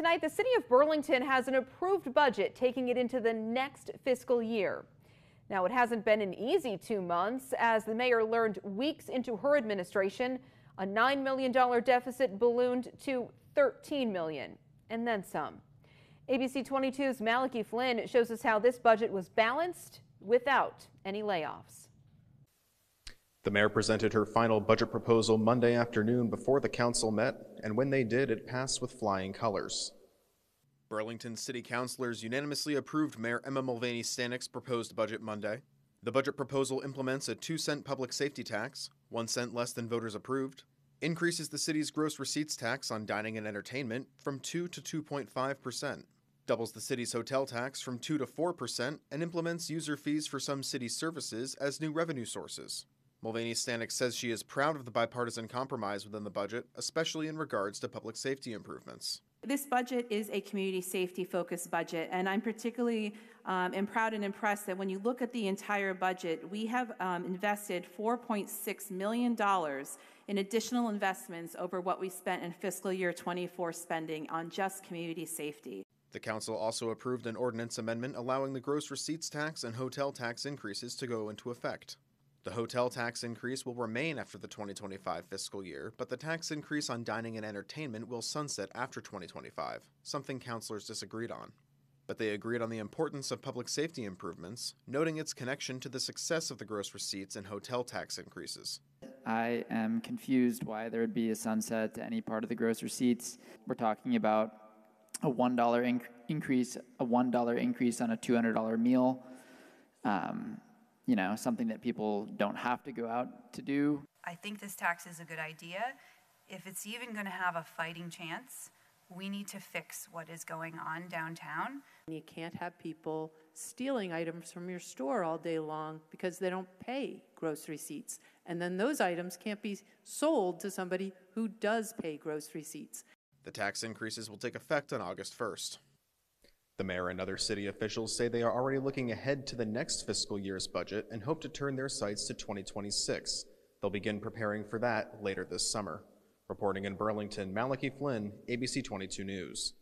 Tonight, the city of Burlington has an approved budget taking it into the next fiscal year. Now, it hasn't been an easy two months as the mayor learned weeks into her administration a $9 million deficit ballooned to 13 million and then some. ABC 22's Malachy Flynn shows us how this budget was balanced without any layoffs. The mayor presented her final budget proposal Monday afternoon before the council met, and when they did, it passed with flying colors. Burlington City Councilors unanimously approved Mayor Emma Mulvaney-Stanak's proposed budget Monday. The budget proposal implements a 2 cent public safety tax, 1 cent less than voters approved, increases the city's gross receipts tax on dining and entertainment from 2 to 2.5%, doubles the city's hotel tax from 2 to 4%, and implements user fees for some city services as new revenue sources. Mulvaney-Stanak says she is proud of the bipartisan compromise within the budget, especially in regards to public safety improvements. This budget is a community safety focused budget, and I'm particularly um, am proud and impressed that when you look at the entire budget, we have um, invested $4.6 million in additional investments over what we spent in fiscal year 24 spending on just community safety. The council also approved an ordinance amendment allowing the gross receipts tax and hotel tax increases to go into effect. The hotel tax increase will remain after the 2025 fiscal year, but the tax increase on dining and entertainment will sunset after 2025, something councilors disagreed on. But they agreed on the importance of public safety improvements, noting its connection to the success of the gross receipts and hotel tax increases. I am confused why there would be a sunset to any part of the gross receipts. We're talking about a $1 inc- increase, a $1 increase on a $200 meal. Um, you know, something that people don't have to go out to do. I think this tax is a good idea. If it's even going to have a fighting chance, we need to fix what is going on downtown. You can't have people stealing items from your store all day long because they don't pay gross receipts. And then those items can't be sold to somebody who does pay gross receipts. The tax increases will take effect on August 1st. The mayor and other city officials say they are already looking ahead to the next fiscal year's budget and hope to turn their sights to 2026. They'll begin preparing for that later this summer. Reporting in Burlington, Malachy Flynn, ABC 22 News.